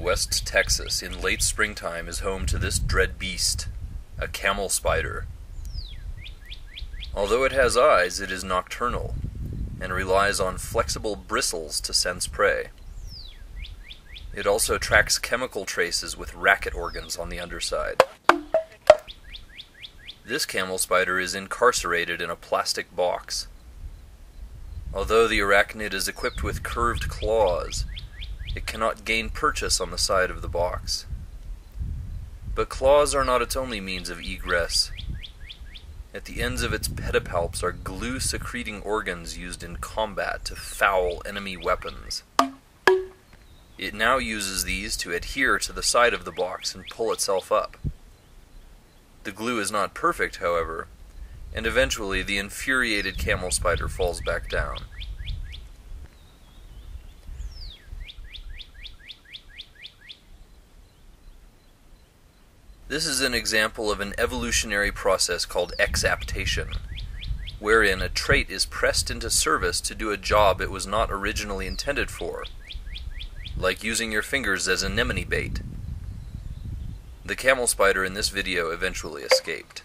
West Texas in late springtime is home to this dread beast, a camel spider. Although it has eyes, it is nocturnal and relies on flexible bristles to sense prey. It also tracks chemical traces with racket organs on the underside. This camel spider is incarcerated in a plastic box. Although the arachnid is equipped with curved claws, it cannot gain purchase on the side of the box. But claws are not its only means of egress. At the ends of its pedipalps are glue secreting organs used in combat to foul enemy weapons. It now uses these to adhere to the side of the box and pull itself up. The glue is not perfect, however, and eventually the infuriated camel spider falls back down. This is an example of an evolutionary process called exaptation, wherein a trait is pressed into service to do a job it was not originally intended for, like using your fingers as anemone bait. The camel spider in this video eventually escaped.